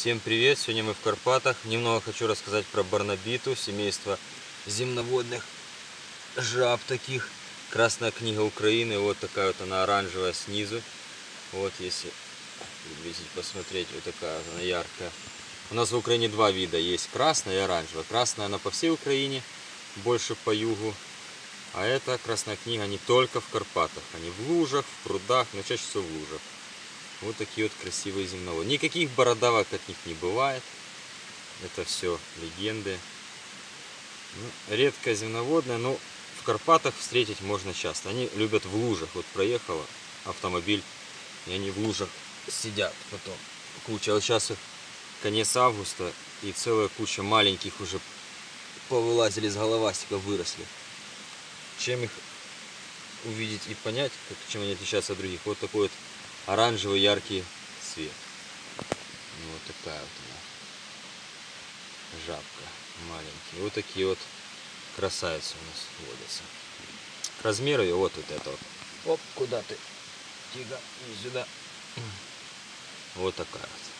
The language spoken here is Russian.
Всем привет! Сегодня мы в Карпатах. Немного хочу рассказать про барнабиту, семейство земноводных жаб таких. Красная книга Украины, вот такая вот она оранжевая снизу. Вот если приблизить посмотреть, вот такая она яркая. У нас в Украине два вида, есть красная и оранжевая. Красная она по всей Украине, больше по югу. А эта красная книга не только в Карпатах, они в лужах, в прудах, но чаще всего в лужах. Вот такие вот красивые земноводы. Никаких бородавок от них не бывает. Это все легенды. Ну, редкая земноводная, но в Карпатах встретить можно часто. Они любят в лужах. Вот проехала автомобиль, и они в лужах сидят потом. Куча. Вот сейчас конец августа, и целая куча маленьких уже повылазили с головастиков, выросли. Чем их увидеть и понять, чем они отличаются от других? Вот такой вот оранжевый яркий цвет. Ну, вот такая вот она. Жабка маленькие. Вот такие вот красавицы у нас водятся. К размеру ее вот, вот это вот. Оп, куда ты? Тига, иди сюда. Вот такая вот.